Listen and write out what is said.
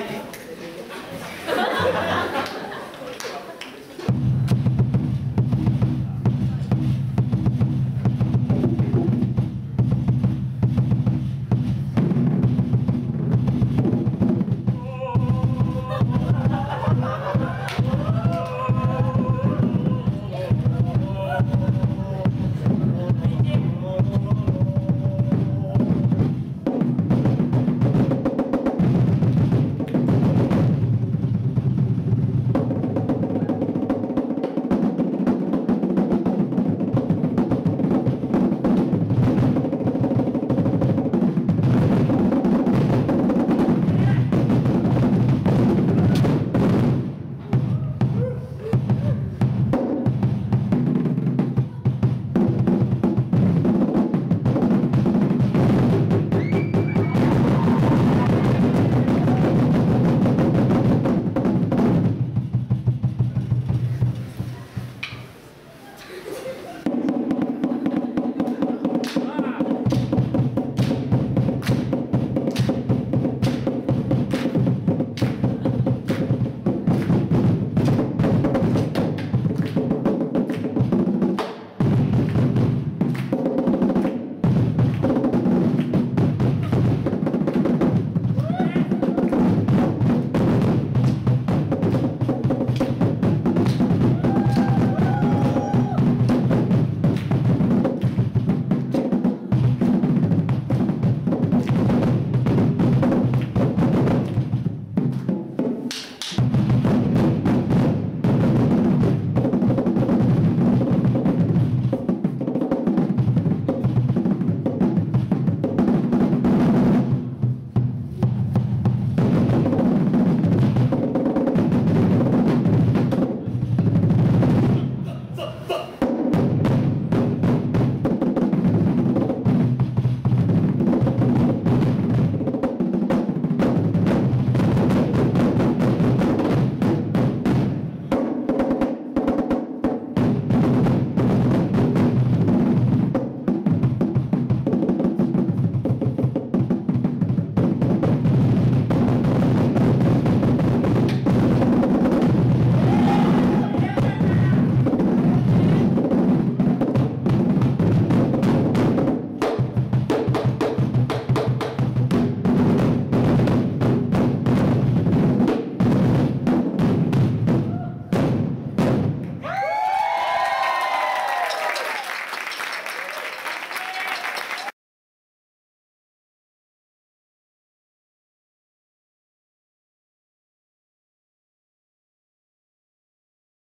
society